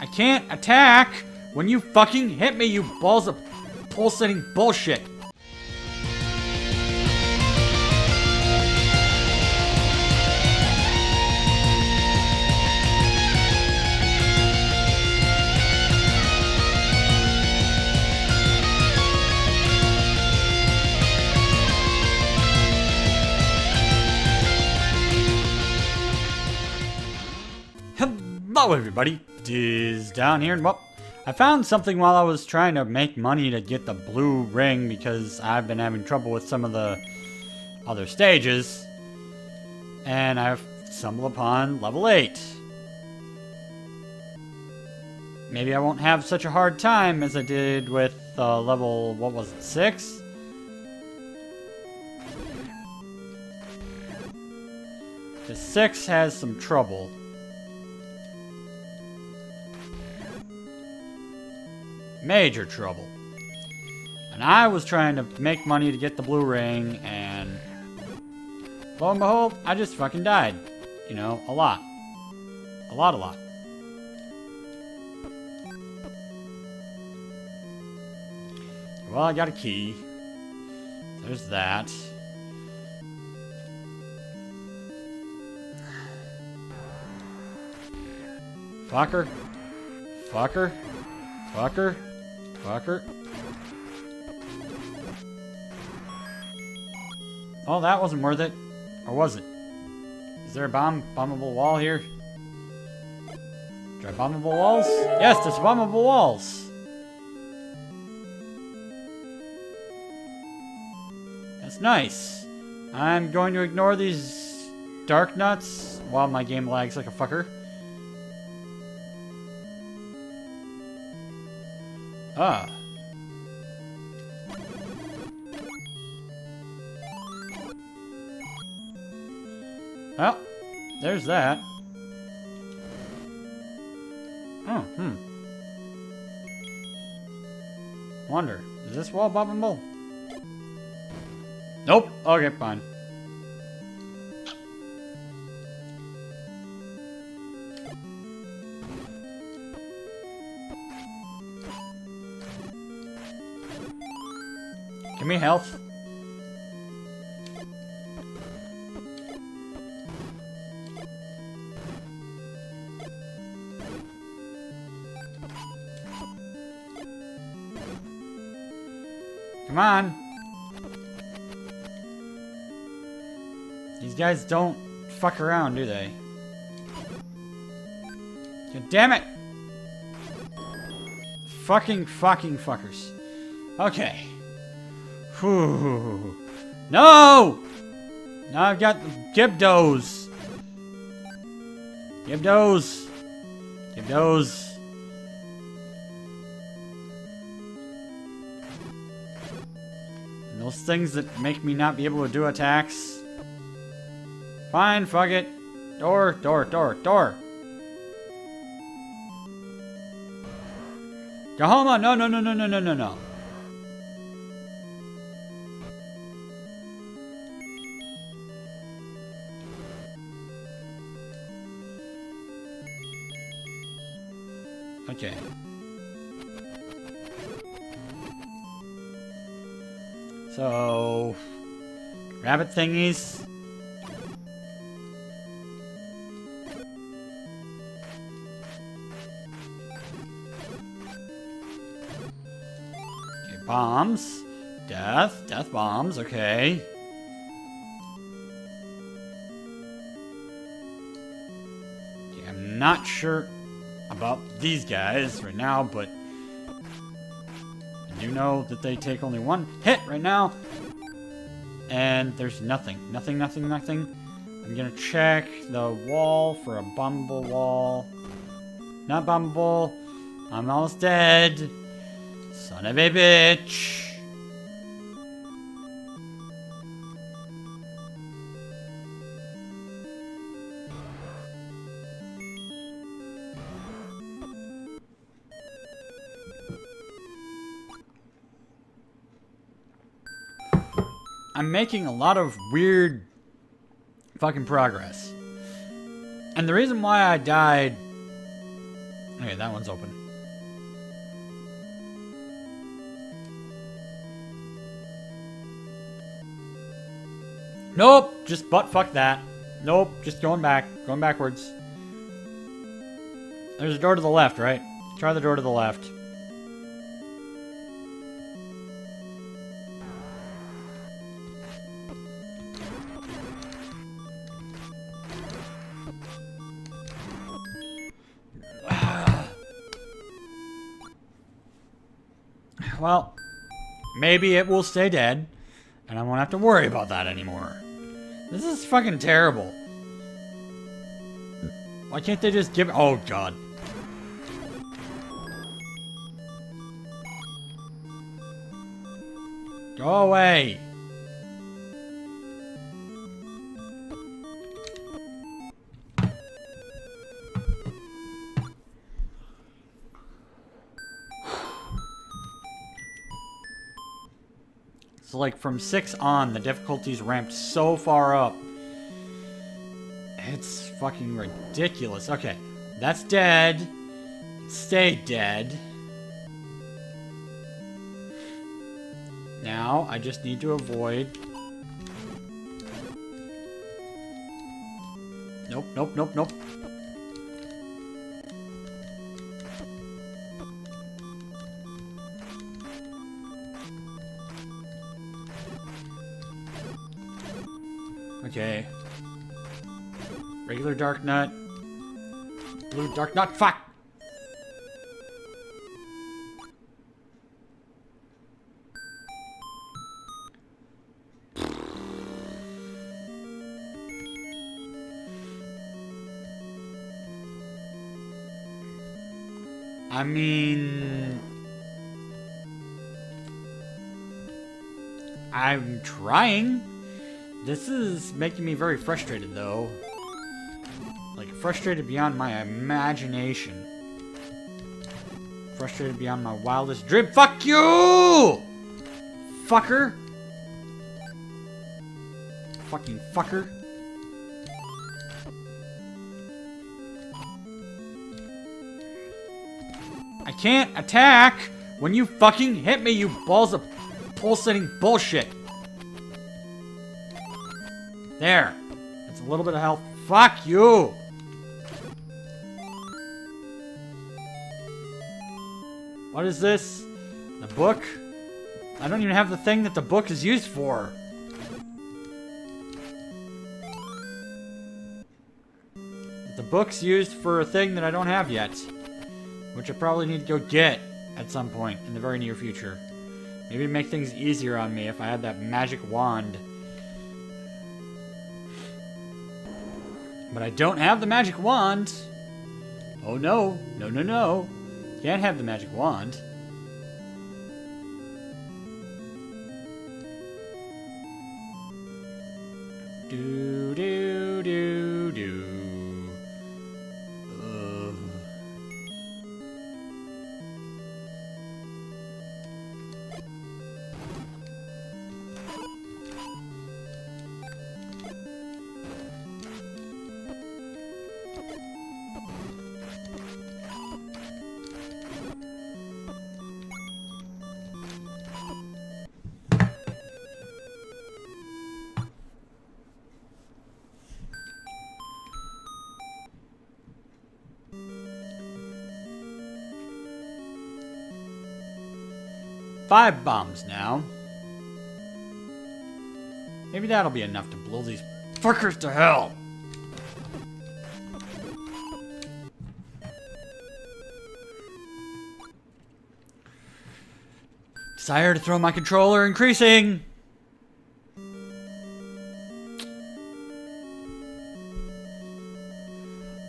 I can't attack when you fucking hit me, you balls of pulsating bullshit. Hello everybody, Disdonn here, and well, I found something while I was trying to make money to get the blue ring because I've been having trouble with some of the other stages, and I've stumbled upon level 8. Maybe I won't have such a hard time as I did with uh, level, what was it, 6? The 6 has some trouble. Major trouble. And I was trying to make money to get the blue ring, and lo and behold, I just fucking died. You know, a lot. A lot, a lot. Well, I got a key. There's that. Fucker. Fucker. Fucker. Fucker. Oh, that wasn't worth it. Or was it? Is there a bomb bombable wall here? Are bombable walls? Yes, there's bombable walls. That's nice. I'm going to ignore these Darknuts while my game lags like a fucker. Ah. Well, there's that. Oh, hmm. Wonder, is this wall bobbable? Nope. Okay, fine. Give me health. Come on. These guys don't fuck around, do they? God damn it! Fucking fucking fuckers. Okay. No! Now I've got Gibdos. Gibdos. Gibdos. Those things that make me not be able to do attacks. Fine, fuck it. Door, door, door, door. Gohma, no, no, no, no, no, no, no, no. Okay. So, rabbit thingies. Okay, bombs. Death. Death bombs, okay. okay I'm not sure about these guys right now, but I do know that they take only one hit right now. And there's nothing. Nothing, nothing, nothing. I'm gonna check the wall for a bombable wall. Not bombable. I'm almost dead. Son of a bitch. I'm making a lot of weird fucking progress. And the reason why I died Okay, that one's open. Nope, just butt fuck that. Nope, just going back, going backwards. There's a door to the left, right? Try the door to the left. Well, maybe it will stay dead, and I won't have to worry about that anymore. This is fucking terrible. Why can't they just give- Oh, God. Go away! So like from 6 on, the difficulty's ramped so far up. It's fucking ridiculous. Okay, that's dead. Stay dead. Now, I just need to avoid... Nope, nope, nope, nope. Okay. Regular Darknut. Blue Darknut. Fuck! I mean... I'm trying. This is making me very frustrated, though. Like, frustrated beyond my imagination. Frustrated beyond my wildest dream. Fuck you! Fucker! Fucking fucker. I can't attack when you fucking hit me, you balls of pulsating bullshit. There. That's a little bit of health. Fuck you! What is this? The book? I don't even have the thing that the book is used for. The book's used for a thing that I don't have yet. Which I probably need to go get at some point in the very near future. Maybe make things easier on me if I had that magic wand. But I don't have the magic wand. Oh no, no, no, no. Can't have the magic wand. Do, Five bombs now. Maybe that'll be enough to blow these fuckers to hell. Desire to throw my controller increasing.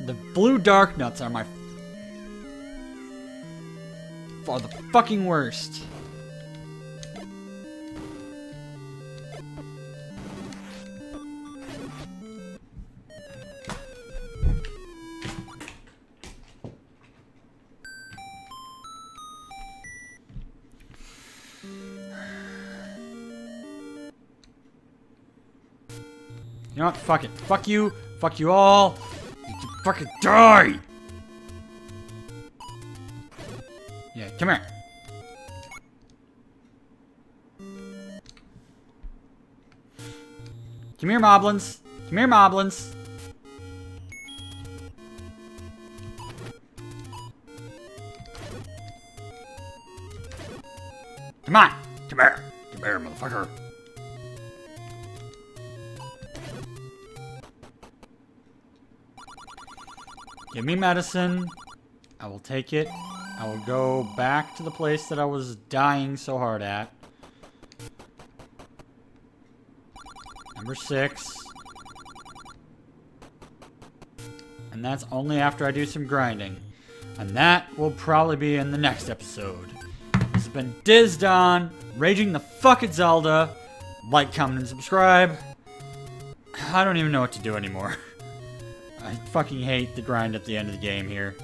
The blue Darknuts are my are the fucking worst. You know what? Fuck it. Fuck you. Fuck you all. You fucking die! Yeah, come here. Come here, Moblins. Come here, Moblins. Come on. Come here. Come here, motherfucker. Give me medicine. I will take it. I will go back to the place that I was dying so hard at. Number six. And that's only after I do some grinding. And that will probably be in the next episode. This has been Disdonn, raging the fuck at Zelda. Like, comment, and subscribe. I don't even know what to do anymore. I fucking hate the grind at the end of the game here.